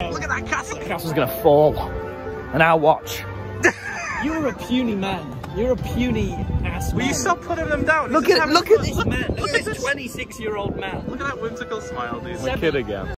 Look at that castle. The castle's gonna fall. And I'll watch. You're a puny man. You're a puny ass Will you stop putting them down? Look at him. look at this man. Look at 26 year old man. Look at that whimsical smile, dude. My kid again.